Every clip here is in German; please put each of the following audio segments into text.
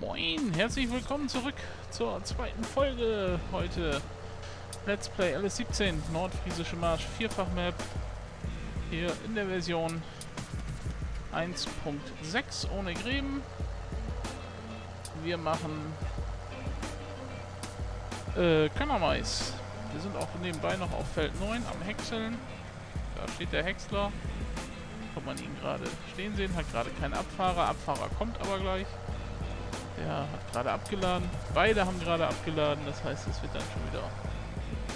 Moin, herzlich willkommen zurück zur zweiten Folge heute. Let's Play LS17, Nordfriesische Marsch, Vierfach-Map. Hier in der Version 1.6 ohne Gräben. Wir machen äh, Kannermais. Wir sind auch nebenbei noch auf Feld 9 am Häckseln. Da steht der Häcksler. Kann man ihn gerade stehen sehen, hat gerade keinen Abfahrer. Abfahrer kommt aber gleich. Der hat gerade abgeladen. Beide haben gerade abgeladen, das heißt, es wird dann schon wieder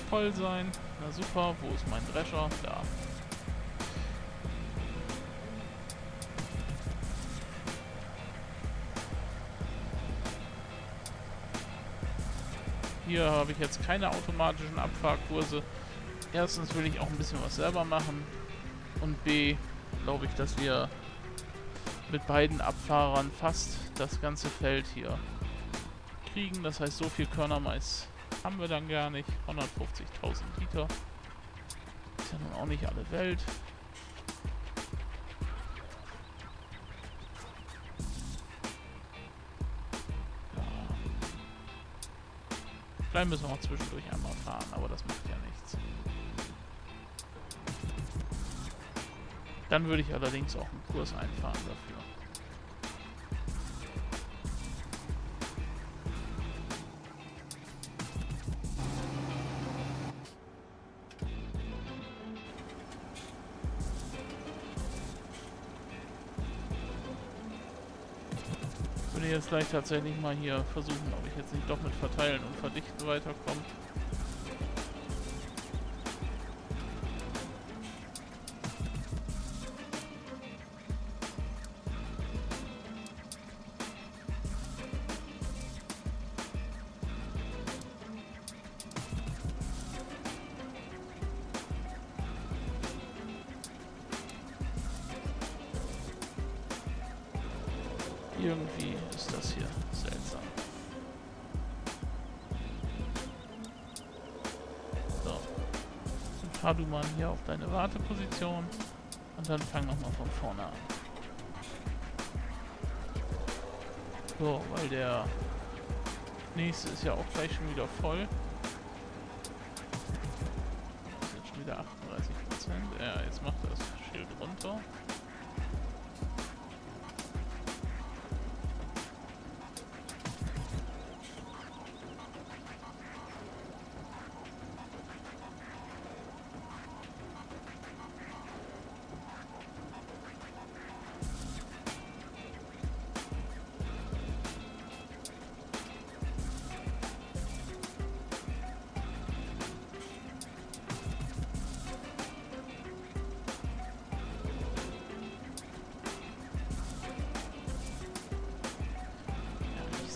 voll sein. Na super, wo ist mein Drescher? Da. Hier habe ich jetzt keine automatischen Abfahrkurse. Erstens will ich auch ein bisschen was selber machen. Und B, glaube ich, dass wir mit beiden Abfahrern fast das ganze Feld hier kriegen. Das heißt, so viel Körnermais haben wir dann gar nicht. 150.000 Liter. Ist ja nun auch nicht alle Welt. Vielleicht müssen wir auch zwischendurch einmal fahren, aber das macht ja nichts. Dann würde ich allerdings auch einen Kurs einfahren dafür. Gleich tatsächlich mal hier versuchen, ob ich jetzt nicht doch mit Verteilen und Verdichten weiterkomme. Irgendwie ist das hier seltsam. So. Dann fahr du mal hier auf deine Warteposition und dann fang nochmal von vorne an. So, weil der nächste ist ja auch gleich schon wieder voll.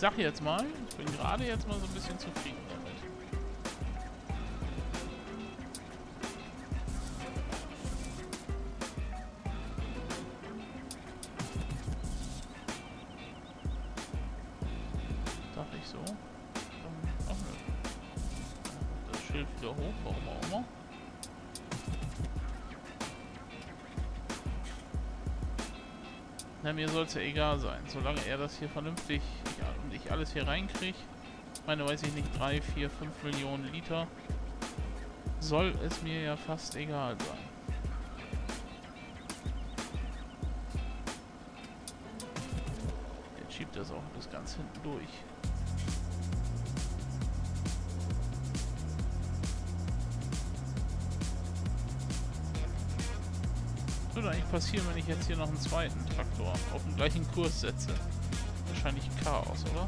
Sag jetzt mal, ich bin gerade jetzt mal so ein bisschen zufrieden damit. Sag ich so. Ähm, ach nö. Das Schild wieder hoch, warum auch immer. Na, mir soll es ja egal sein, solange er das hier vernünftig und ich alles hier reinkriege. Meine, weiß ich nicht, 3, 4, 5 Millionen Liter. Soll es mir ja fast egal sein. Jetzt schiebt das auch bis ganz hinten durch. Würde eigentlich passieren, wenn ich jetzt hier noch einen zweiten Traktor auf den gleichen Kurs setze? aus, oder?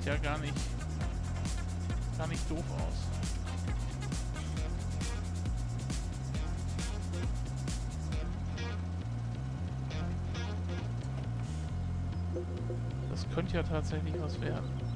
Sieht ja gar nicht, gar nicht doof aus. Das könnte ja tatsächlich was werden.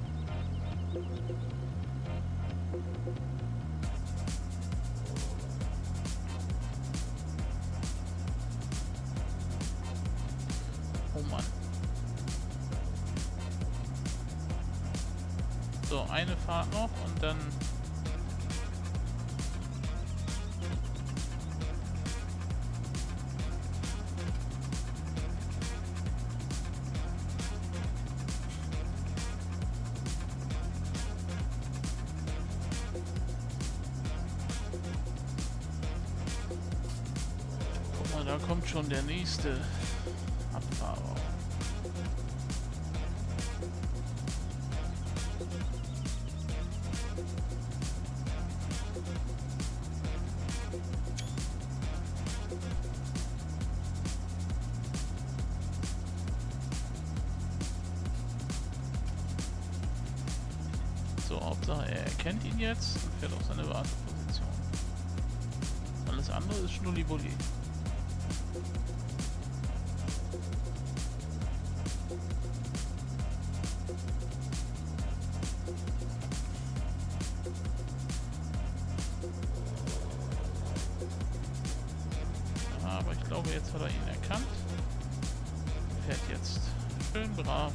Da kommt schon der nächste ich glaube, jetzt hat er ihn erkannt. Fährt jetzt schön brav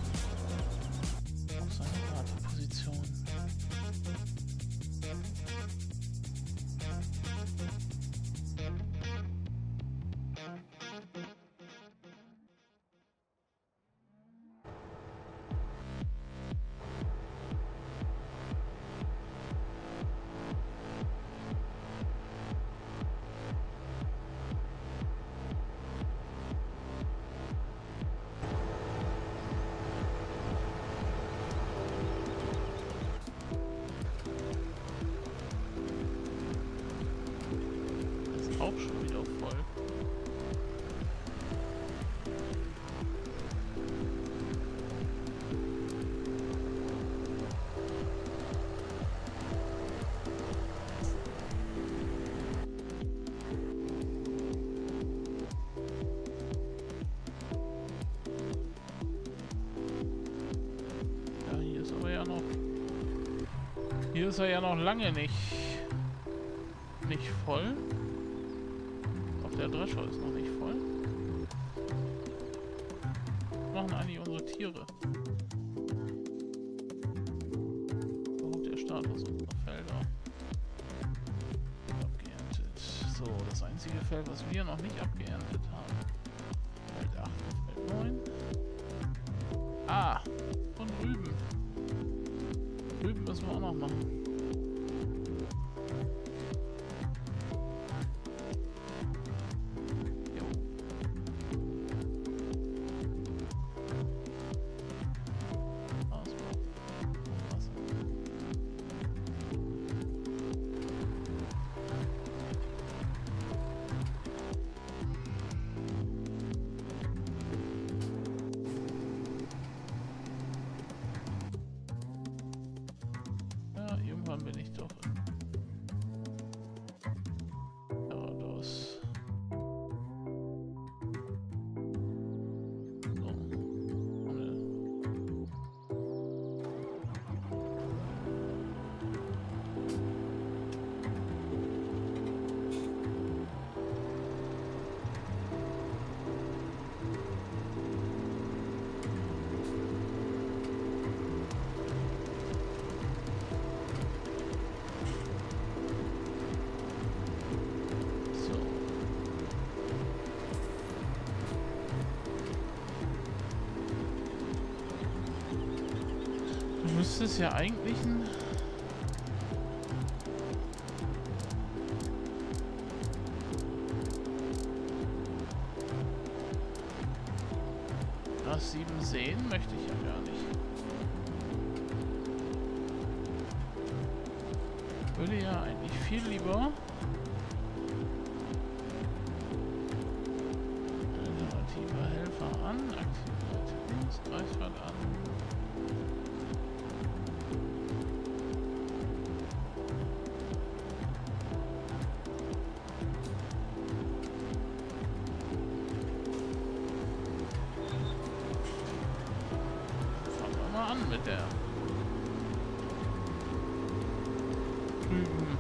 ist er ja noch lange nicht... nicht voll. Auch der Drescher ist noch nicht voll. Was machen eigentlich unsere Tiere? Überhaupt der Status unserer Felder. Abgeerntet. So, das einzige Feld, was wir noch nicht abgeerntet Du müsstest ja eigentlich ein... mit der. Drüben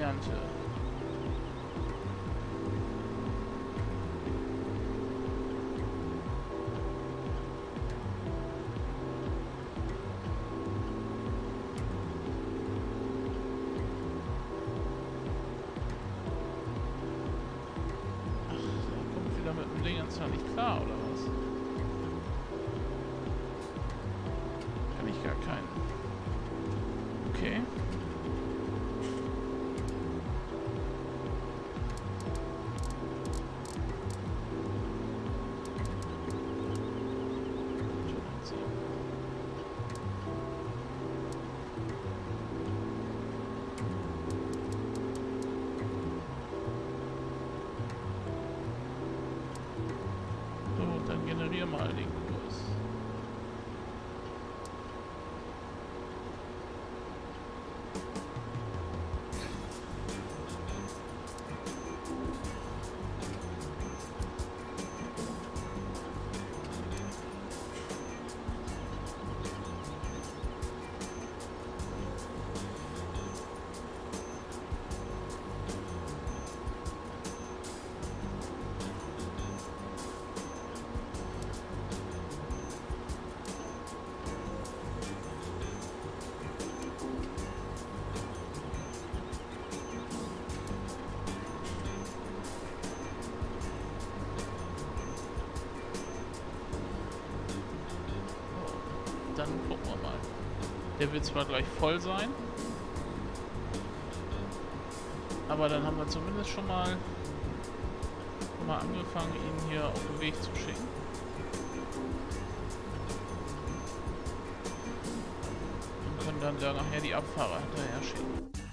Ernte. Ach, da kommt wieder mit dem Ding jetzt ja nicht klar, oder Der wird zwar gleich voll sein. Aber dann haben wir zumindest schon mal, schon mal angefangen, ihn hier auf den Weg zu schicken. Und können dann da nachher die Abfahrer hinterher schicken.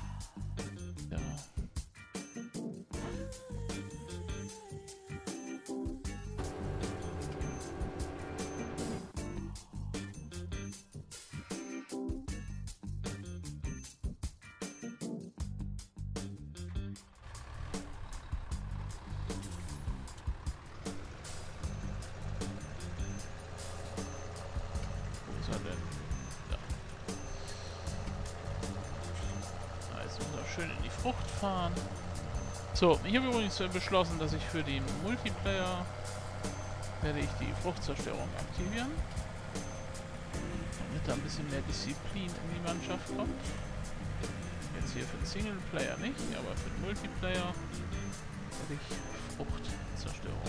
So, ich habe übrigens äh, beschlossen, dass ich für den Multiplayer werde ich die Fruchtzerstörung aktivieren. Damit da ein bisschen mehr Disziplin in die Mannschaft kommt. Jetzt hier für den Singleplayer nicht, aber für den Multiplayer werde ich Fruchtzerstörung.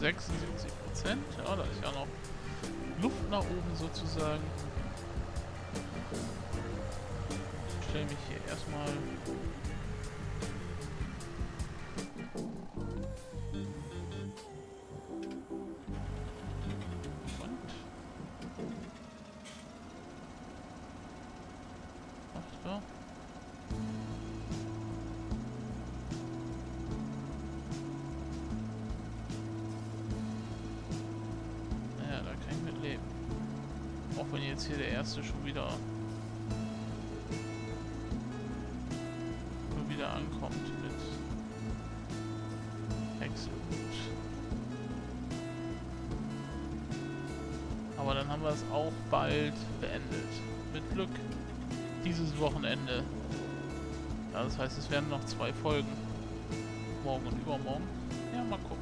76 Prozent. Ja, da ist ja noch Luft nach oben sozusagen. Ich stelle mich hier erstmal wieder ankommt mit Hexelhut. Aber dann haben wir es auch bald beendet. Mit Glück dieses Wochenende. Ja, das heißt, es werden noch zwei Folgen. Morgen und übermorgen. Ja, mal gucken.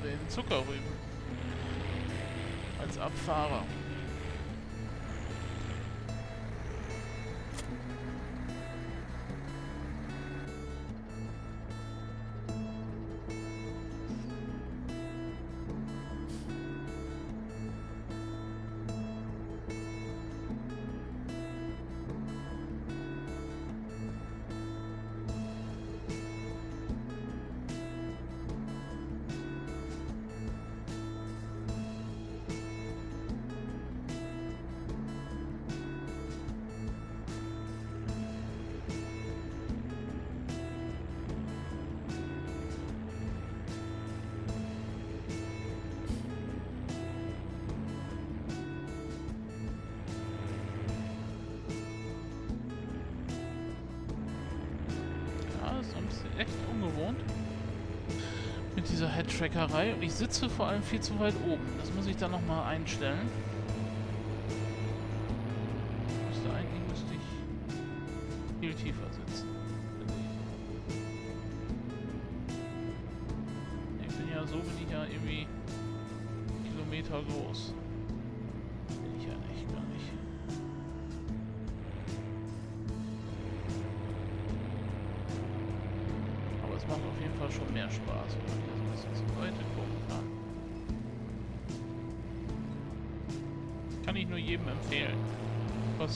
Den Zuckerrüben als Abfahrer. Ist echt ungewohnt. Mit dieser Head-Trackerei. Und ich sitze vor allem viel zu weit oben. Das muss ich dann nochmal einstellen.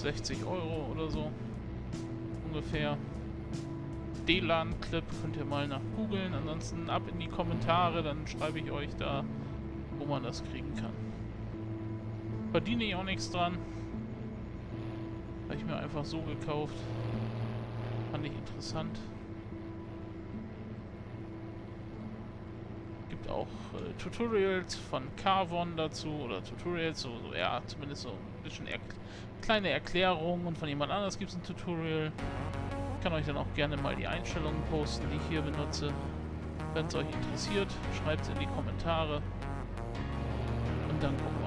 60 Euro oder so. Ungefähr. DLAN-Clip könnt ihr mal nach googeln. Ansonsten ab in die Kommentare, dann schreibe ich euch da, wo man das kriegen kann. Verdiene ich auch nichts dran. Habe ich mir einfach so gekauft. Fand ich interessant. Gibt auch äh, Tutorials von Carvon dazu oder Tutorials, so, so ja, zumindest so ein bisschen er kleine Erklärungen und von jemand anders gibt es ein Tutorial. Ich kann euch dann auch gerne mal die Einstellungen posten, die ich hier benutze. Wenn es euch interessiert, schreibt es in die Kommentare. Und dann gucken.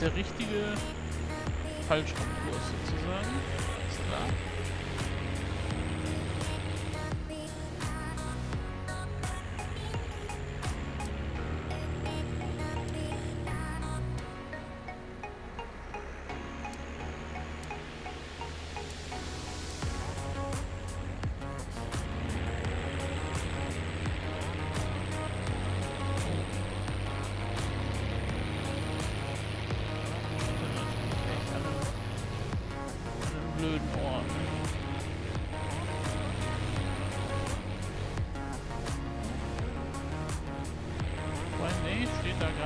Der richtige Falschkurs sozusagen. Ist klar.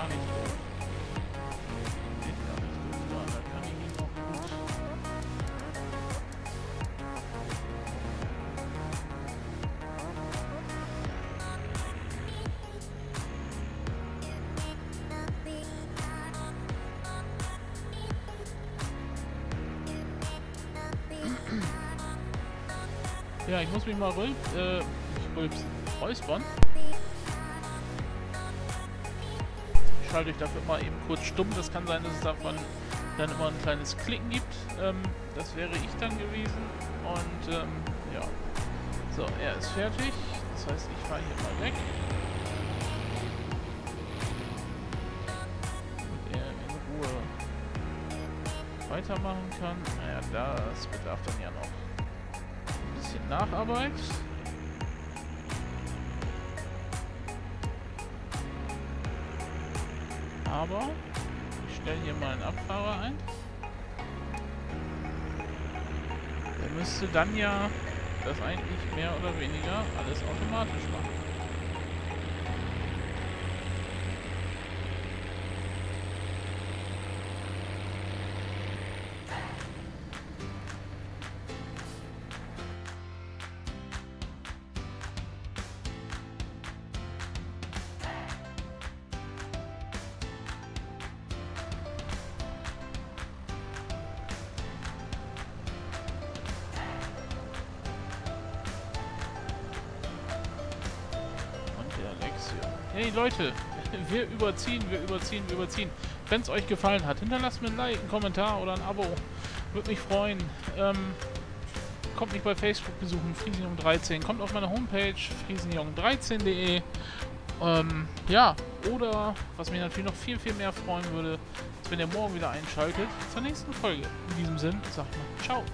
gar nicht Ja, ich muss mich mal rülp, äh, rülpsen, räuspern. Schalte euch dafür mal eben kurz stumm. Das kann sein, dass es davon dann immer ein kleines Klicken gibt. Ähm, das wäre ich dann gewesen. Und, ähm, ja. So, er ist fertig. Das heißt, ich fahre hier mal weg. Und er in Ruhe weitermachen kann. Naja, das bedarf dann ja noch ein bisschen Nacharbeit. Aber ich stelle hier mal einen Abfahrer ein. Der müsste dann ja das eigentlich mehr oder weniger alles automatisch machen. Hey Leute, wir überziehen, wir überziehen, wir überziehen. Wenn es euch gefallen hat, hinterlasst mir ein Like, einen Kommentar oder ein Abo. Würde mich freuen. Ähm, kommt mich bei Facebook besuchen, Friesenjung13. Kommt auf meine Homepage, friesenjung13.de. Ähm, ja, oder, was mich natürlich noch viel, viel mehr freuen würde, ist, wenn ihr morgen wieder einschaltet zur nächsten Folge. In diesem Sinn, sagt mal, ciao.